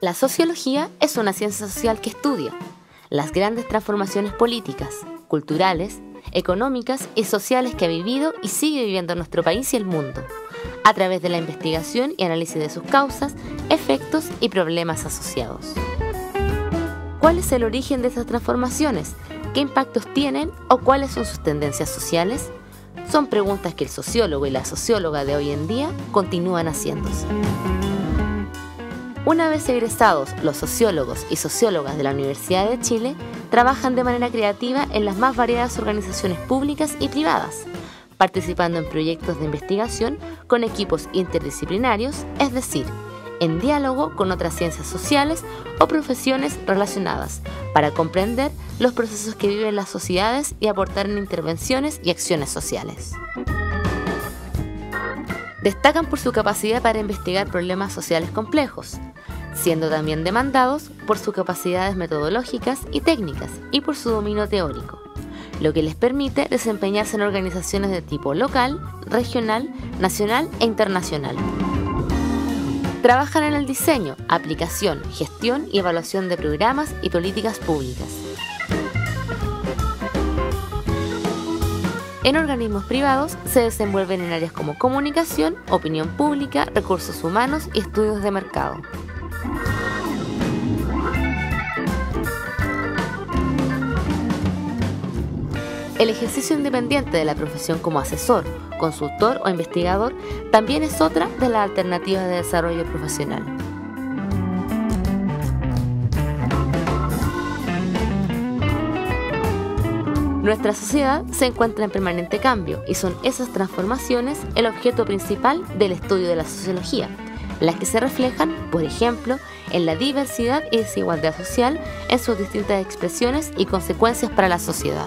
La sociología es una ciencia social que estudia las grandes transformaciones políticas, culturales, económicas y sociales que ha vivido y sigue viviendo nuestro país y el mundo, a través de la investigación y análisis de sus causas, efectos y problemas asociados. ¿Cuál es el origen de estas transformaciones? ¿Qué impactos tienen o cuáles son sus tendencias sociales? Son preguntas que el sociólogo y la socióloga de hoy en día continúan haciéndose. Una vez egresados, los sociólogos y sociólogas de la Universidad de Chile trabajan de manera creativa en las más variadas organizaciones públicas y privadas, participando en proyectos de investigación con equipos interdisciplinarios, es decir, en diálogo con otras ciencias sociales o profesiones relacionadas, para comprender los procesos que viven las sociedades y aportar en intervenciones y acciones sociales. Destacan por su capacidad para investigar problemas sociales complejos, siendo también demandados por sus capacidades metodológicas y técnicas y por su dominio teórico, lo que les permite desempeñarse en organizaciones de tipo local, regional, nacional e internacional. Trabajan en el diseño, aplicación, gestión y evaluación de programas y políticas públicas. En organismos privados se desenvuelven en áreas como comunicación, opinión pública, recursos humanos y estudios de mercado. El ejercicio independiente de la profesión como asesor, consultor o investigador también es otra de las alternativas de desarrollo profesional. Nuestra sociedad se encuentra en permanente cambio y son esas transformaciones el objeto principal del estudio de la sociología, las que se reflejan, por ejemplo, en la diversidad y desigualdad social en sus distintas expresiones y consecuencias para la sociedad.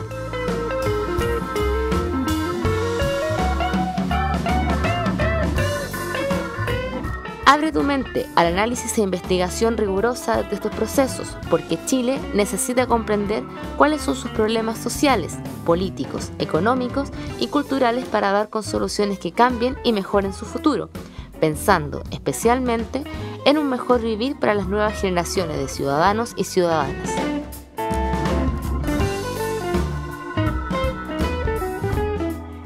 Abre tu mente al análisis e investigación rigurosa de estos procesos, porque Chile necesita comprender cuáles son sus problemas sociales, políticos, económicos y culturales para dar con soluciones que cambien y mejoren su futuro, pensando especialmente en un mejor vivir para las nuevas generaciones de ciudadanos y ciudadanas.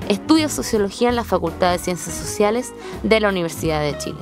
Estudia Sociología en la Facultad de Ciencias Sociales de la Universidad de Chile.